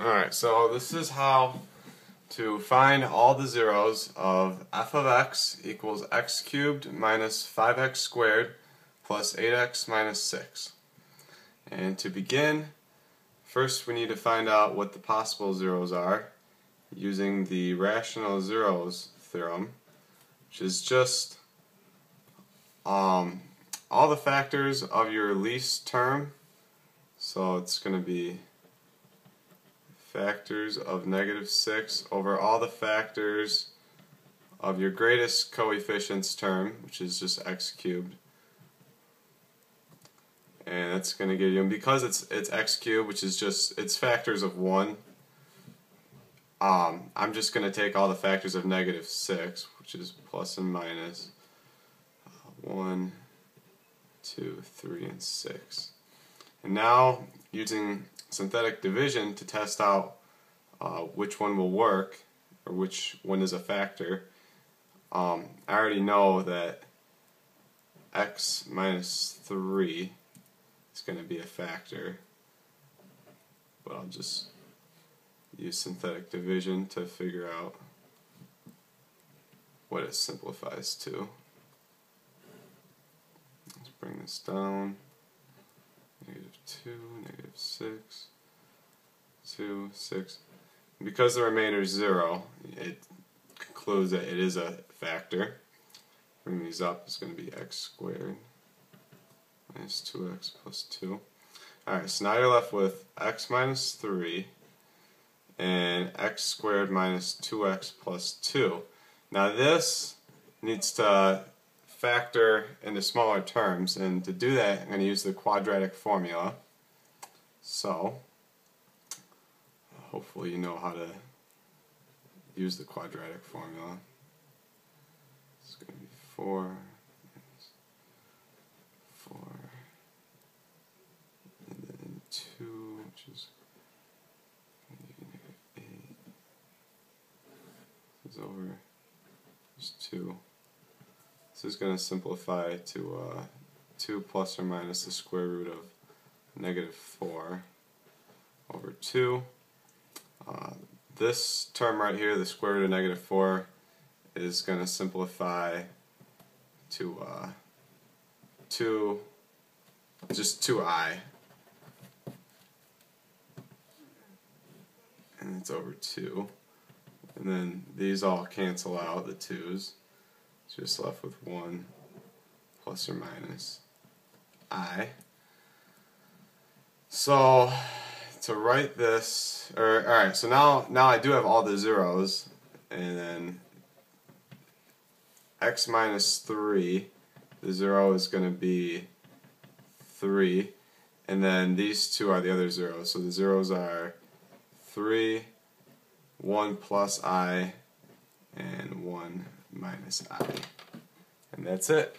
Alright, so this is how to find all the zeros of f of x equals x cubed minus 5x squared plus 8x minus 6. And to begin, first we need to find out what the possible zeros are using the rational zeros theorem, which is just um, all the factors of your least term. So it's going to be factors of negative 6 over all the factors of your greatest coefficients term, which is just x cubed. And that's going to give you, and because it's it's x cubed, which is just, it's factors of 1, um, I'm just going to take all the factors of negative 6, which is plus and minus, uh, 1, 2, 3, and 6. And now, using synthetic division to test out uh, which one will work or which one is a factor, um, I already know that x minus 3 is going to be a factor, but I'll just use synthetic division to figure out what it simplifies to. Let's bring this down negative 2, negative 6, 2, 6. Because the remainder is 0, it concludes that it is a factor. Bring these up, it's going to be x squared minus 2x plus 2. Alright, so now you're left with x minus 3 and x squared minus 2x plus 2. Now this needs to factor into smaller terms and to do that I'm going to use the quadratic formula. So hopefully you know how to use the quadratic formula. It's going to be 4 4 and then 2 which is 8 is over is 2 this is going to simplify to uh, 2 plus or minus the square root of negative 4 over 2. Uh, this term right here, the square root of negative 4, is going to simplify to uh, 2, just 2i. And it's over 2. And then these all cancel out, the 2's just left with 1 plus or minus i. So to write this, or alright, so now now I do have all the zeros, and then x minus 3, the 0 is going to be 3, and then these two are the other zeros. So the zeros are 3, 1 plus i, and 1 minus i. And that's it.